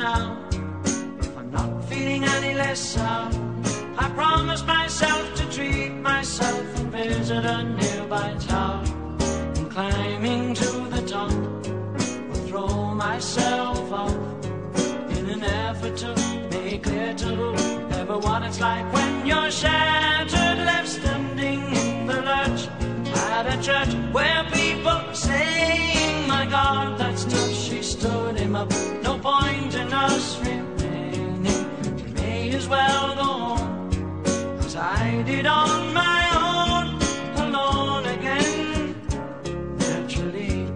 now. If I'm not feeling any less sound, I promise myself to treat myself and visit a nearby tower. And climbing to the top, will throw myself off in an effort to make clear to what it's like when you're shattered, left standing in the lurch at a church where people are saying, My God, that's tough. She stood him up. Well go home as I did on my own, alone again. Naturally,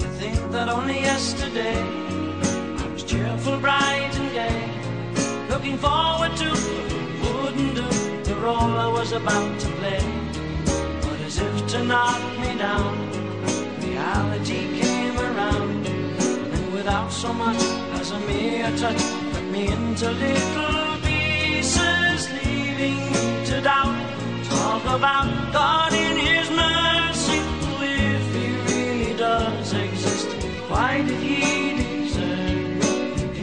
to think that only yesterday I was cheerful, bright, and gay, looking forward to wouldn't do the role I was about to play. But as if to knock me down, reality came around, and without so much as a mere touch, me into little pieces, leaving to doubt. Talk about God in His mercy, if He really does exist. Why did He deserve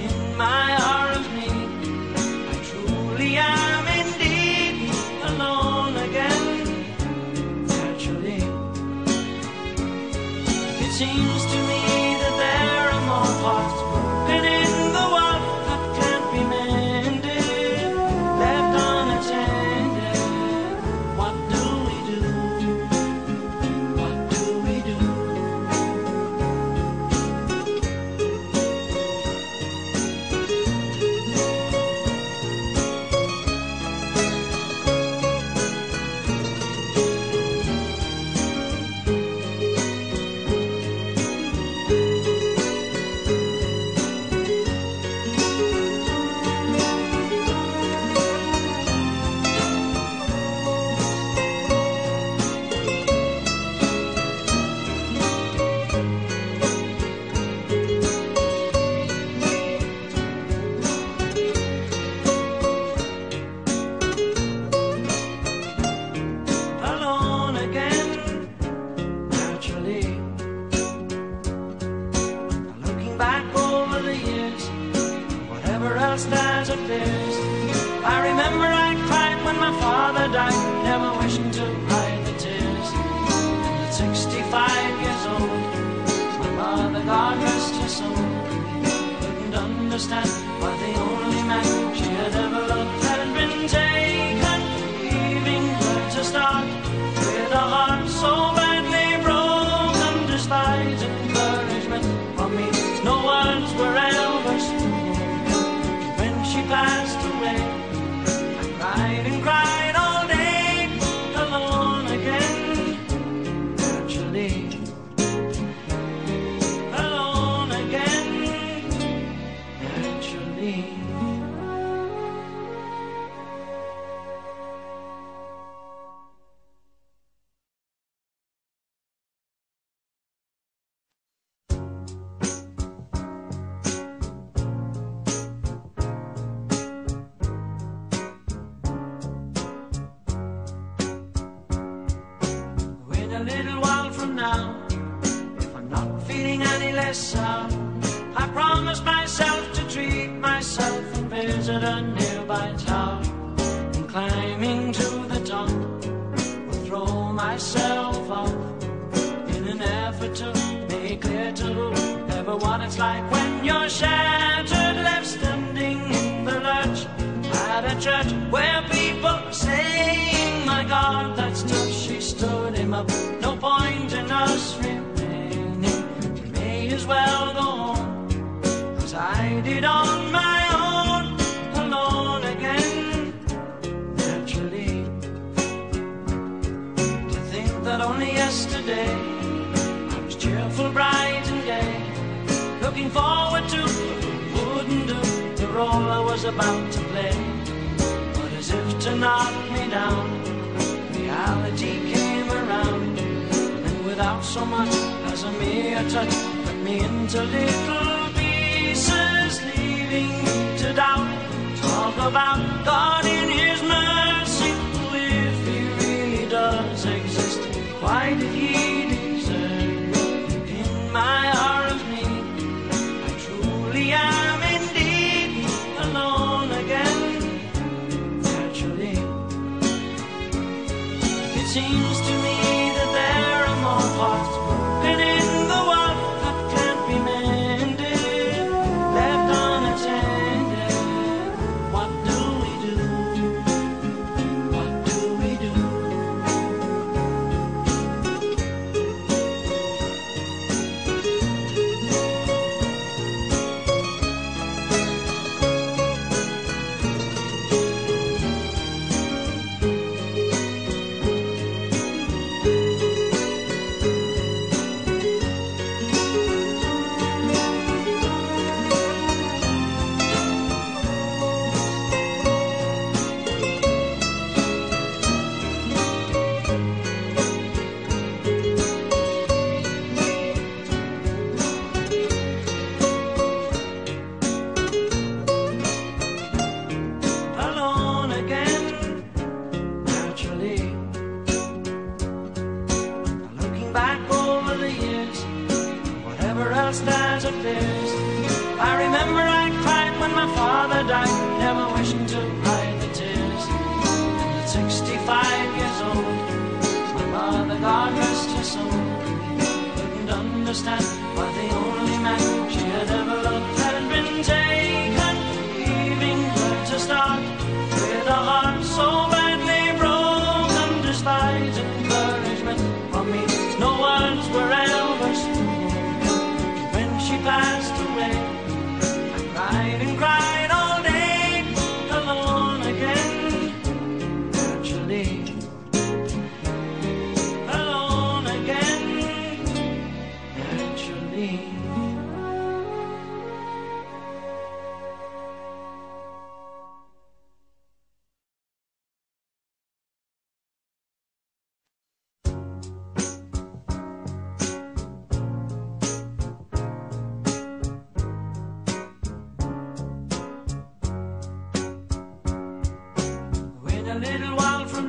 in my hour of need? I truly am indeed alone again. Naturally, it seems to me that there are more parts broken in else that appears, I remember I cried when my father died, never wishing to hide the tears. And at 65 years old, my mother, God rest her soul, couldn't understand why the little while from now, if I'm not feeling any less sound, I promise myself to treat myself and visit a nearby tower. And climbing to the top, I'll throw myself off in an effort to make clear to whoever what it's like when you're shattered, left standing in the lurch at a church up. No point in us remaining. We may as well go home as I did on my own, alone again. Naturally, to think that only yesterday I was cheerful, bright, and gay, looking forward to wouldn't do the role I was about to play. But as if to knock me down, without so much as a mere touch, cut me into little pieces, leaving to doubt. Talk about God 65 years old, my mother, God rest her soul, couldn't understand why the only man she had ever loved had been taken,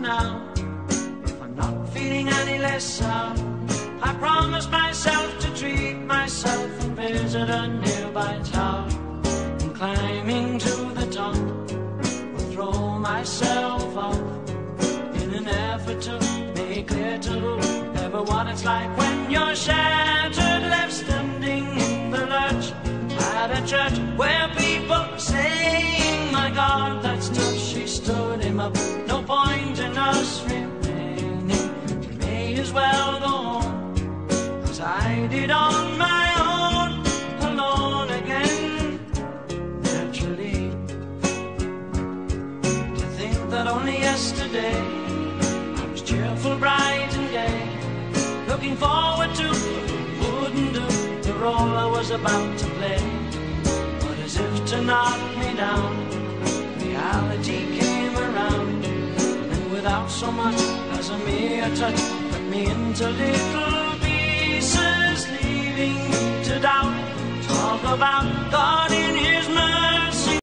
now, if I'm not feeling any less sound, I promise myself to treat myself and visit a nearby town. And climbing to the top, will throw myself off in an effort to make clear to what it's like when you're shattered, left standing in the lurch at a church where people are saying, My God, that's tough. She stood him up. No did on my own, alone again. Naturally, to think that only yesterday I was cheerful, bright, and gay, looking forward to wouldn't do the role I was about to play. But as if to knock me down, reality came around, and without so much as a mere touch, cut me into little Talk about God in His